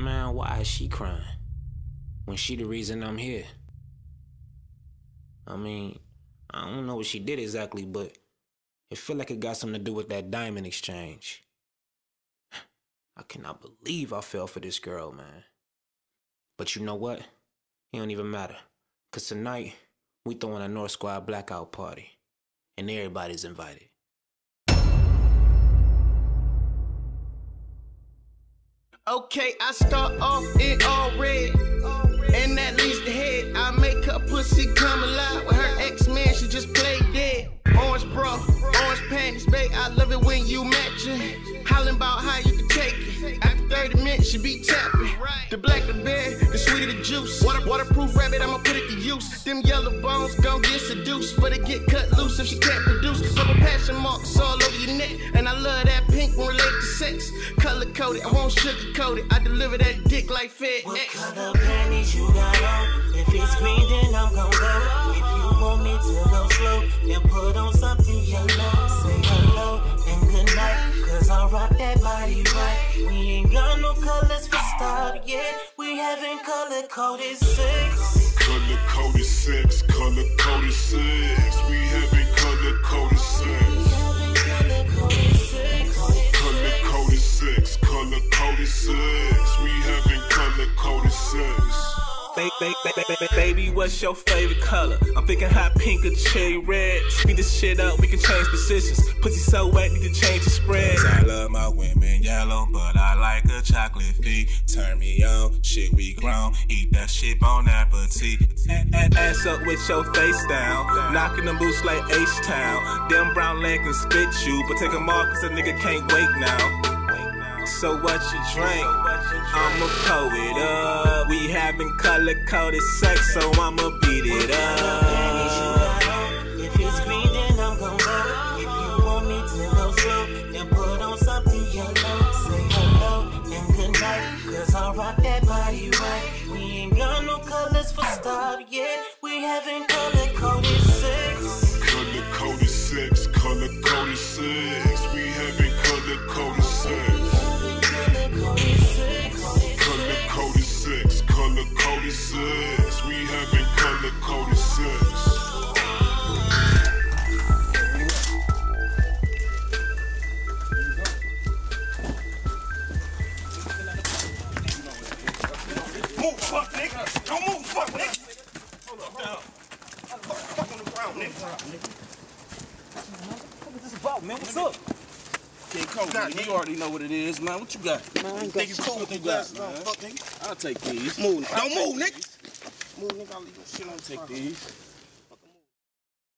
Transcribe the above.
Man, why is she crying? When she the reason I'm here. I mean, I don't know what she did exactly, but it feel like it got something to do with that diamond exchange. I cannot believe I fell for this girl, man. But you know what? It don't even matter. Cause tonight, we throwing a North Squad blackout party. And everybody's invited. Okay, I start off in all red. And that leads the head. I make her pussy come alive. With her ex-man, she just played dead. Orange bra, orange panties, babe. I love it when you matching. Hollering about how you can take it. After 30 minutes, she be tapping. The black the bear, the sweeter the juice. Water, waterproof rabbit, I'ma put it to use. Them yellow bones gon' get seduced, but it get cut loose if she can't produce. Couple passion marks all over your neck, and I love that pink to sex. Color coded, I won't sugarcoat it. I deliver that dick like FedEx. What color panties you got on? If it's green, then I'm gon' go. If you want me to go slow, then put on something yellow. Say hello and good night, cause I rock that body right. We ain't got no colors for stop yet. We having color coded sex. Color coded sex, color coded sex. Sex. We having color coded sex. Ba- ba- ba- ba- ba- Baby, what's your favorite color? I'm thinking hot pink or cherry red. Speed this shit up, we can change positions. Pussy so wet, need to change the spread. I love my women yellow, but I like a chocolate feet. Turn me on, shit we grown. Eat that shit on appetite. A- a- Ass up with your face down. Knocking the boots like H-Town. Them brown leg can spit you, but take take 'em off cause a nigga can't wait now. So what you drink? I'ma pour it up. We having color coded sex, so I'ma beat it up. If it's green, then I'm gon' go. If you want me to go slow, then put on something yellow. Say hello and good night, cause I rock that body right. We ain't got no colors for stop yet. We having color coded sex. Color coded sex, color coded sex. Up, down. Fuck, fuck on the ground, nigga. What is this about, man? What's up? King Cole, man, you already know what it is, man. What you got? Man, I ain't Think you cool with you got, man? Fuck, nigga. I'll take these. Move. Don't move, nigga. Move, nigga. I'll leave your shit on. Take these.